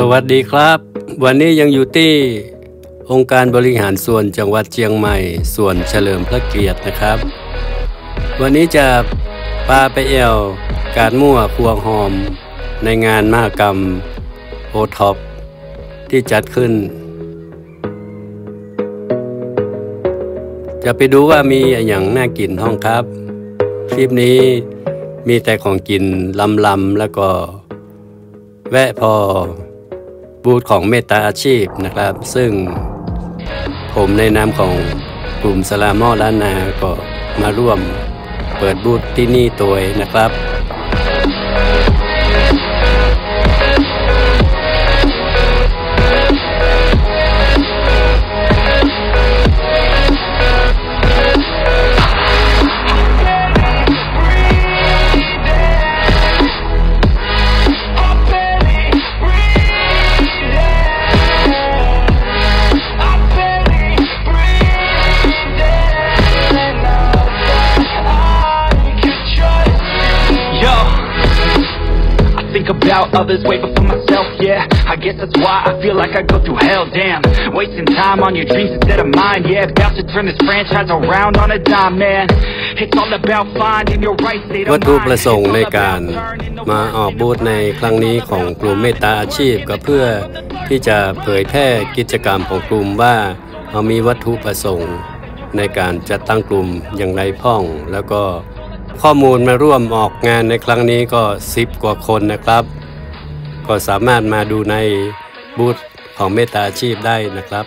สวัสดีครับ วันนี้ยังอยู่ที่องค์การบริหารส่วนจังหวัดเชียงใหม่ ส่วนเฉลิมพระเกียรตินะครับ วันนี้จะพาไปเอวการมั่วควงหอม ในงานมหกรรมโอท็อปที่จัดขึ้น จะไปดูว่ามีอย่างน่ากินห้องครับ คลิปนี้มีแต่ของกินลำๆแล้วก็แวะพอ บูธของเมตตาอาชีพนะครับ ซึ่งผมในนามของกลุ่มสลามอล้านนาก็มาร่วมเปิดบูธที่นี่ตัวนะครับ others way before myself, yeah. I guess that's why I feel like I go through hell, damn. Wasting time on your dreams instead of mine, yeah. About to turn this franchise around on a dime, man. It's all about finding your right state วั of ตถุ mind. ประสงค์ใน It's all การ about turning the มาออกบูธในครั้งนี้ของกลุ่มเมตตาอาชีพก็เพื่อที่จะเผยแพร่กิจกรรมของกลุ่มว่าเรามีวัตถุประสงค์ในการจัดตั้งกลุ่มอย่างไรพ่อง แล้วก็ข้อมูลมาร่วมออกงานในครั้งนี้ก็ 10 กว่าคนนะครับ ก็สามารถมาดูในบูธของเมตตาอาชีพได้นะครับ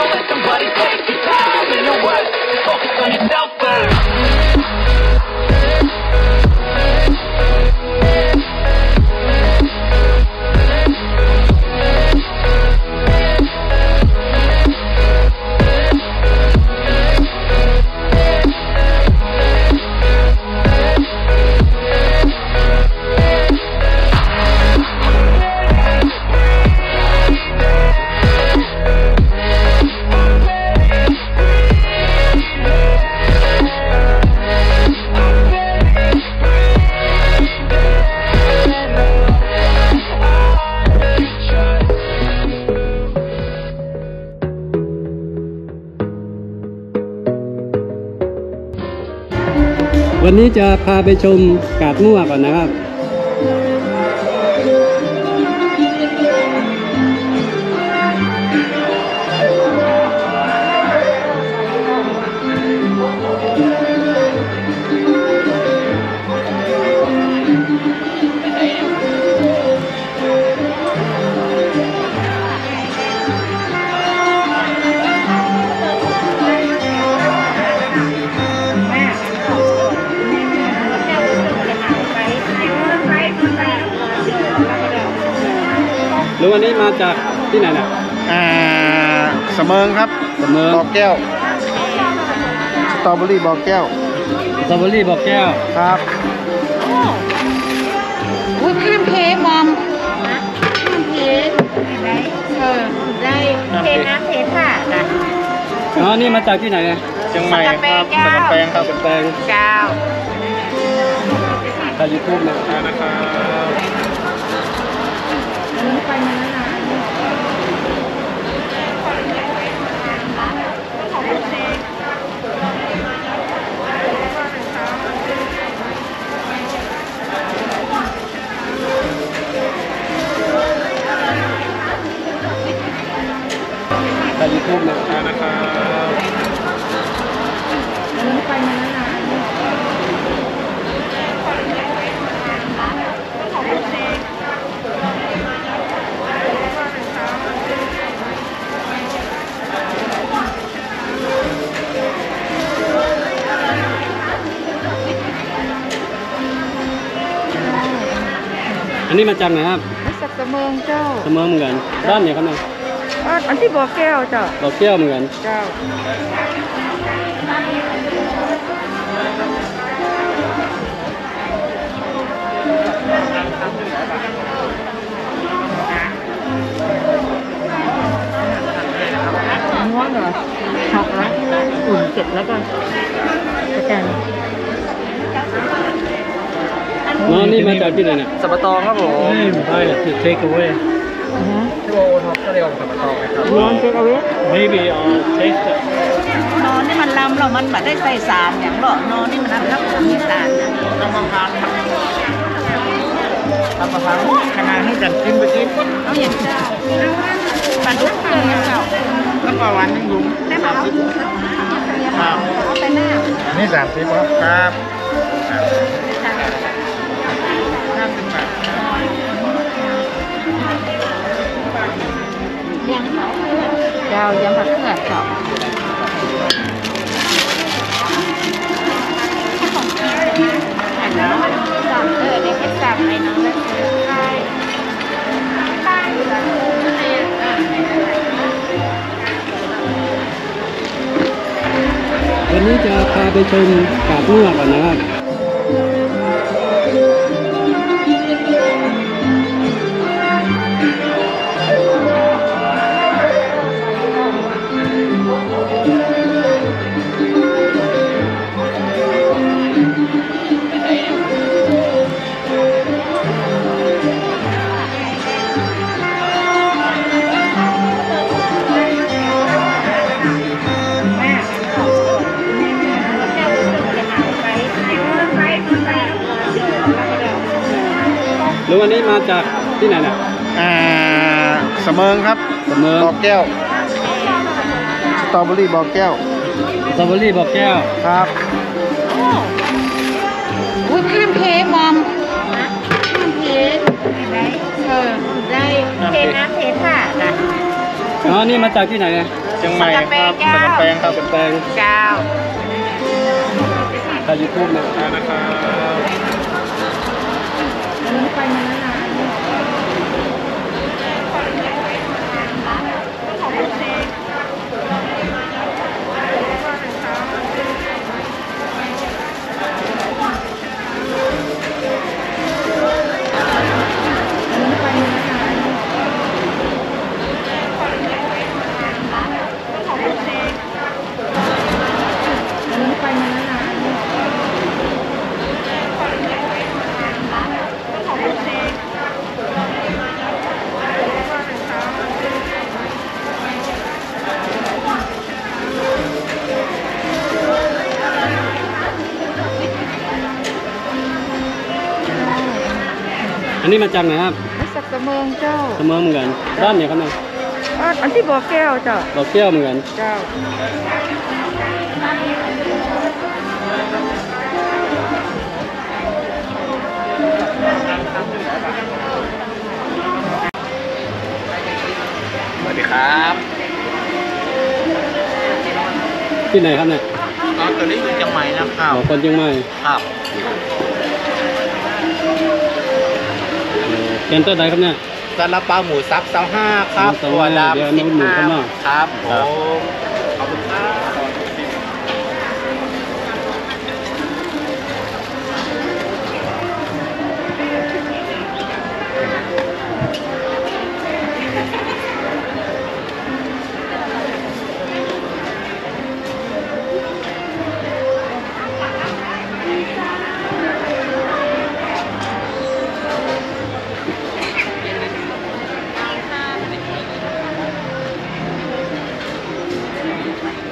Don't let somebody take your time your worth. Just focus on yourself first. วันนี้จะพาไปชมกาดมั่วก่อนนะครับ แล้ววันนี้มาจากที่ไหนเนี่ยอ่าเสมิงครับเสมิงบอกแก้ว สตรอเบอรี่บอกแก้ว สตรอเบอรี่บอกแก้ว ครับอุ้ยข้ามเพมอมข้ามเพได้เออได้เพน้ำเพค่ะนะอ๋อนี่มาจากที่ไหนเนี่ยเชียงใหม่ครับตะกะแตงตะกะแตงครับแปลงเจ้าถ่ายยูทูบนะนะครับ อันนี้มาจากไหนครับสักกระเมืองเจ้าเสมอเหมือนกันด้านเนี่ยครับเนี่ยอ่าอันที่บ่อแก้วเจ้าดอกแก้วเหมือนกันเจ้าม้วนเหรอหักแล้วอุ่นเสร็จแล้วก็จะกัน น้องนี่มาจากที่ไหนเนี่ยสับปะตองครับผมใช่จะ take away ที่ว่าโอท็อปก็เรียกว่าสับปะตองนะครับร้อนเจ๊เอาไว้ maybe uh taste it นอนนี่มันลำเรามันแบบได้ใส่สารอย่างหรอกนอนนี่มันรับผมมีสารนะน้ำมะพร้าวน้ำมะพร้าวขนาดให้กันกินไปกินเอาอย่างเจ้าปันลูกเครื่องอย่างเจ้าแล้วก็วันนึงลุงได้มาเอาเอาไปหน้านี่สามสิบครับครับ ห้าสิบบาทยังเจ้ายังผักเขือเจ้าอันนั้นสั่งเออเด็กก็สั่งไอ้น้องแล้วซื้อใช่ป้าอยู่แล้วอะไรอะวันนี้จะพาไปชมกาบเงือกก่อนนะครับ มาจากที่ไหนเนี่ยอ่าเสมิงครับเสมอบอกแก้วสตรอเบอรี่บอกแก้วสตรอเบอรี่บอกแก้วครับอุ้ยห้ามเทมอมห้ามเทได้เออได้เทน้ำเทท่านะอ๋อนี่มาจากที่ไหนเนี่ยเชียงใหม่ครับสกะแปงแก้วสกะแปงครับแปลงเจ้าถ่ายยูทูบนะนะครับ นนี้มาจากไหนครับสักกระเมืองเจ้าเสมอเหมือนกันด้านเนี่ยครับเนี่ยอ่าอันที่บ่อแก้วเจ้าดอกแก้วเหมือนกันเจ้าสวัสดีครับที่ไหนครับเนี่ยอ๋อตัวนี้อยู่เชียงใหม่นะครับอ๋อคนเชียงใหม่ครับ เคนเตอร์ใดครับเนี่ย ซาลาเปาหมูซับเซาห้าครับหมูสับตัวห้าดำเดี๋ยวเอามาอุดหนุนข้างนอกครับผครับม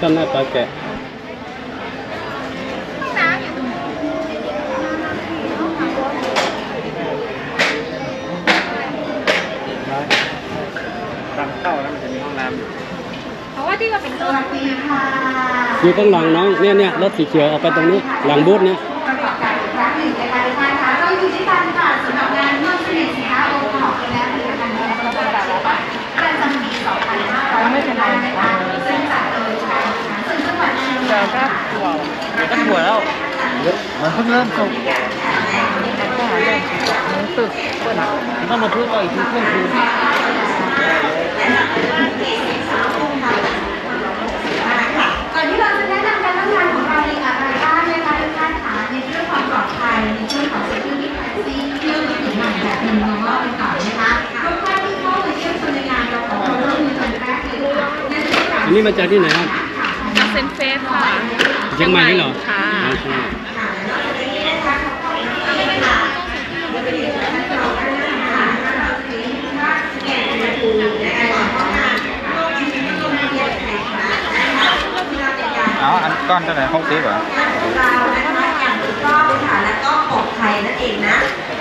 ต้นหน้าตาแกะน้ำอยู่ตรงนี้ทางเข้าแล้วมันจะมีห้องน้เพราะว่าที่ว่าเป็นต้นอยู่ข้างหลังน้องเนี่ยเนี่ยรถสีเขียวออกไปตรงนี้ หลังบูธเนี่ย เริ่มสุกรู้สึกต้องมาทุบต่ออีกทีเพิ่มคืนก่อนที่เราจะแนะนำการทำงานของเรามีอะไรบ้างนะคะทุกท่านคะในเรื่องความปลอดภัยในเรื่องของ security privacy เที่ยวที่ถึงใหม่แบบนี้น้องเล่าไปก่อนะคะทุกท่านที่เข้ามาเยี่ยมชมในงานเราขอความร่วมมือคนแรกเลยค่ะนั่นคือการอันนี้มาจากที่ไหนครับเซนเฟสค่ะเชียงใหม่นี่เหรอค่ะ อ๋อ อันก้อนเท่าไหร่หกสิบเหรอเรานะคะอย่างถูกต้องค่ะแล้วก็ปลอดภัยนั่นเองนะ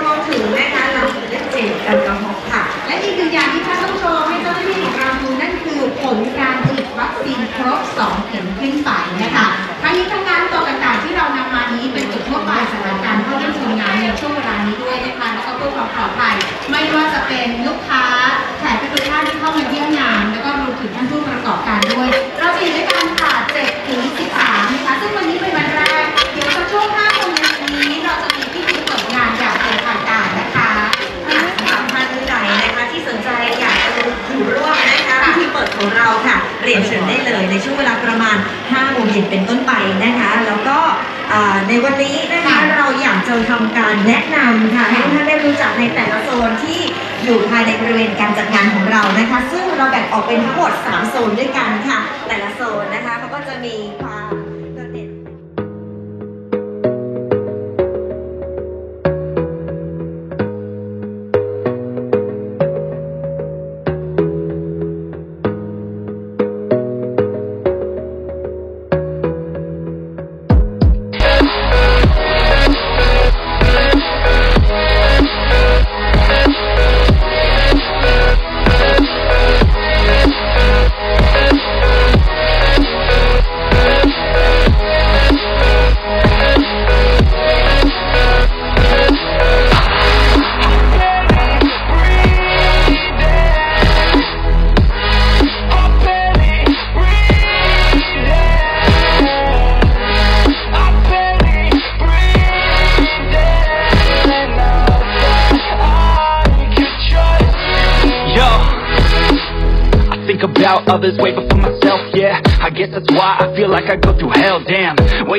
รวมถึงนะคะเรามีเล่นเจลแอลกอฮอล์ค่ะ และอีกหนึ่งอย่างที่ท่านต้องโชว์ให้เจ้าหน้าที่ของเราดูนั่นคือผลการฉีดวัคซีนครบ2เข็มขึ้นไปนะคะทั้งนี้ทั้งนั้นตัวต่างๆที่เรานำมานี้เป็นจุดทั่วไปสำหรับการเข้าเยี่ยมชมงานในช่วงเวลานี้ อยู่ภายในบริเวณการจัดงานของเรานะคะ ซึ่งเราแบ่งออกเป็นทั้งหมด 3 โซนด้วยกันค่ะ แต่ละโซนนะคะเขาก็จะมี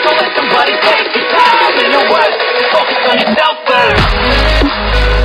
Don't let somebody play guitar in your words Focus on yourself first.